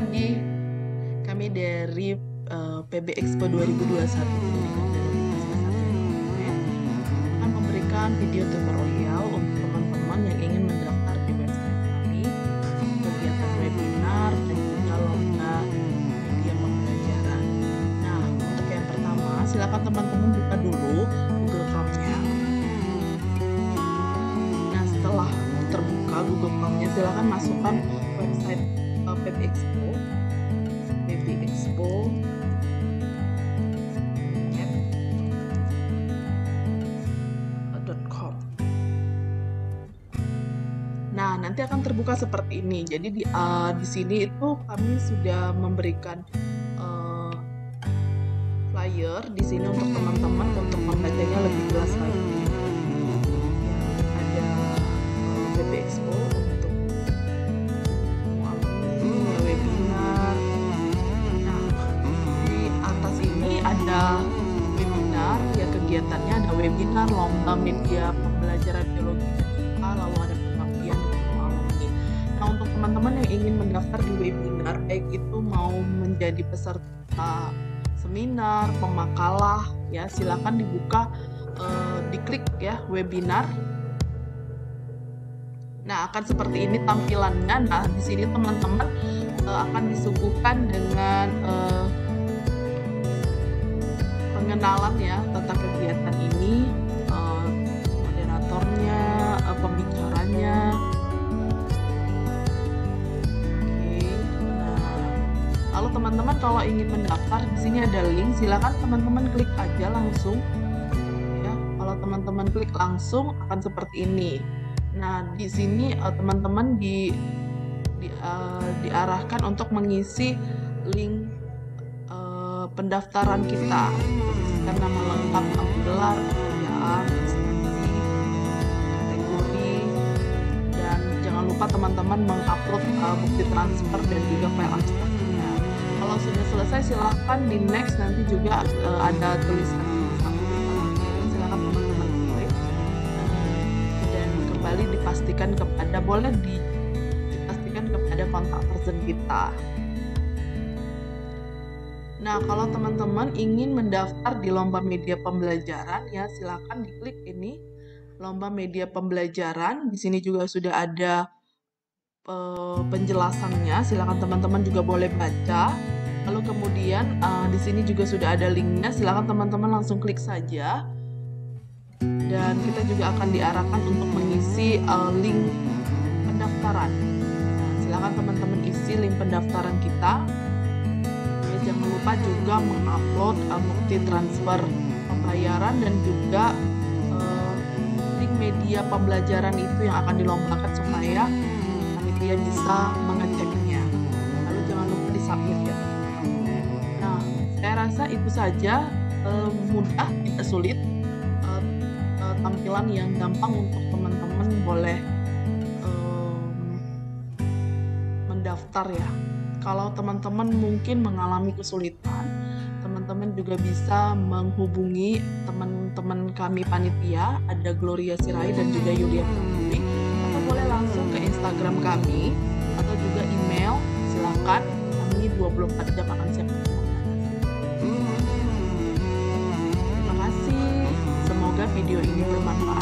pagi. Kami dari uh, PB Expo 2021 akan memberikan video tutorial untuk teman-teman yang ingin mendaftar di website kami kegiatan webinar dan juga lomba media pembelajaran. Nah, untuk yang pertama, silakan teman-teman buka dulu Google Chrome-nya. Nah, setelah terbuka Google Chrome-nya, silakan masukkan website PB Expo Expo. Nah, nanti akan terbuka seperti ini. Jadi di uh, di sini itu kami sudah memberikan uh, flyer di sini untuk teman-teman untuk membacanya lebih jelas lagi. Ada uh, Expo ada webinar, ya kegiatannya ada webinar, lomba media pembelajaran biologi fisika, lalu ada pengabdian ilmu alumni. Nah, untuk teman-teman yang ingin mendaftar di webinar, baik itu mau menjadi peserta seminar, pemakalah, ya silakan dibuka, eh, diklik ya webinar. Nah, akan seperti ini tampilannya. Nah, di sini teman-teman eh, akan disuguhkan dengan eh, pengenalan ya tentang kegiatan ini, uh, moderatornya, uh, pembicaranya. Oke, nah, lalu teman-teman kalau ingin mendaftar di sini ada link, silakan teman-teman klik aja langsung. Ya, kalau teman-teman klik langsung akan seperti ini. Nah, di sini uh, teman-teman di, di uh, diarahkan untuk mengisi link pendaftaran kita. Tuliskan nama lengkap gelar pekerjaan instansi kategori. Dan jangan lupa teman-teman mengupload uh, bukti transfer dan juga file abstraknya kalau sudah selesai silahkan di next nanti juga uh, ada tulisan. Silahkan teman-teman klik. Dan kembali dipastikan kepada boleh di, dipastikan kepada kontak person kita Nah, kalau teman-teman ingin mendaftar di lomba media pembelajaran, ya silakan diklik ini lomba media pembelajaran. Di sini juga sudah ada uh, penjelasannya. Silakan teman-teman juga boleh baca. Lalu kemudian uh, di sini juga sudah ada linknya. Silakan teman-teman langsung klik saja. Dan kita juga akan diarahkan untuk mengisi uh, link pendaftaran. Nah, silakan teman-teman isi link pendaftaran kita lupa juga mengupload uh, bukti transfer pembayaran dan juga uh, media pembelajaran itu yang akan dilombakan supaya panitia bisa mengeceknya. Lalu jangan lupa disubmit ya. Nah, saya rasa itu saja uh, mudah, tidak sulit. Uh, uh, tampilan yang gampang untuk teman-teman boleh mendaftar ya kalau teman-teman mungkin mengalami kesulitan, teman-teman juga bisa menghubungi teman-teman kami panitia, ada Gloria Sirai dan juga Yulia Pratiwi, atau boleh langsung ke Instagram kami atau juga email, silakan. Kami 24 jam akan siap Terima kasih, semoga video ini bermanfaat